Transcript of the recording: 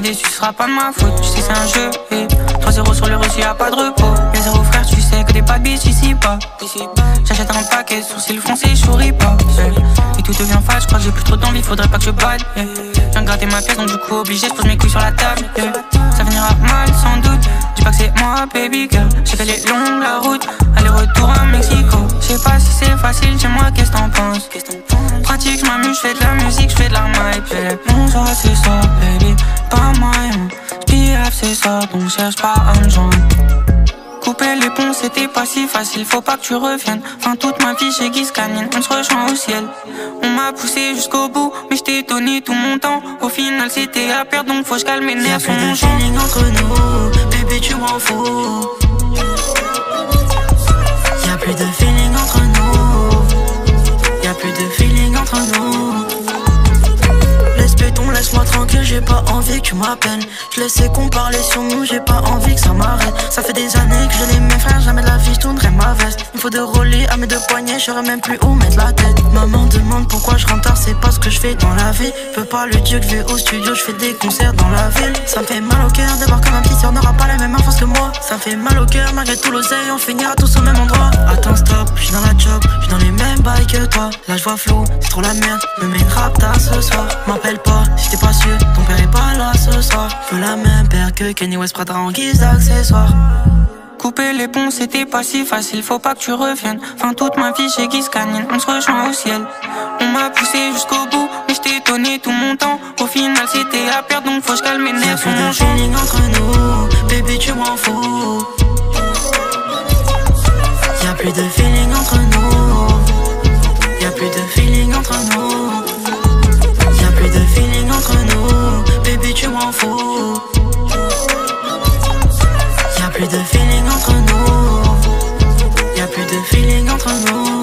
déçu, ce sera pas de ma faute. Tu sais, c'est un jeu. 3-0 sur le reçu, y'a pas de repos. Les zéro frère, tu sais que t'es pas de bitch ici pas. J'achète un paquet, sourcils foncés, souris pas. Et tout devient fâche, je crois que j'ai plus trop d'envie, faudrait pas que je balle. Viens gratter ma pièce, donc du coup obligé, je pose mes couilles sur la table. Ça finira mal sans doute. Dis pas que c'est moi, baby girl. J'ai qu'elle est longue la route, aller-retour à Mexico. Je sais pas si c'est facile, dis-moi qu'est-ce t'en penses? Je m'amuse, je fais de la musique, je fais de la. Mon soir c'est ça, baby, pas moyen. J'pille c'est ça, donc cherche pas à me joindre. Couper les ponts, c'était pas si facile, faut pas que tu reviennes. Enfin, toute ma vie chez Guise Canine, on se rejoint au ciel. On m'a poussé jusqu'au bout, mais j't'ai donné tout mon temps. Au final, c'était à perdre, donc faut que je calme mes nerfs. Feeling entre nous, baby, tu m'en fous. J'ai pas envie que tu m'appelles. Je laissais qu'on parlait sur nous, j'ai pas envie que ça m'arrête. Ça fait des années que je les mes frères, jamais de la vie je tournerai ma veste. Il faut de relais à mes deux poignets, je même plus où mettre la tête. Maman demande pourquoi je rentre tard, c'est pas ce que je fais dans la vie. Peux pas le dire que je vais au studio, je fais des concerts dans la ville. Ça me fait mal au cœur de voir que ma petite soeur n'aura pas la même enfance que moi. Ça me fait mal au cœur malgré tout l'oseille, on finira tous au même endroit. Attends, stop, je dans la job, je dans les mêmes que toi. Là je vois flou, c'est trop la merde, me mets une rapta ce soir. M'appelle pas si t'es pas sûr, ton père est pas là ce soir. Je veux la même paire que Kenny West Prada en guise d'accessoire. Couper les ponts, c'était pas si facile, faut pas que tu reviennes. Enfin, toute ma vie chez Guise Canine, on se rejoint au ciel. On m'a poussé jusqu'au bout, mais j't'ai donné tout mon temps. Au final, c'était à perdre, donc faut que je calme mes nerfs. de champ. feeling entre nous, baby tu m'en fous. Y'a plus de feeling entre nous. de feeling entre nous. Bébé tu m'en fous. Y'a plus de feeling entre nous. Y'a plus de feeling entre nous.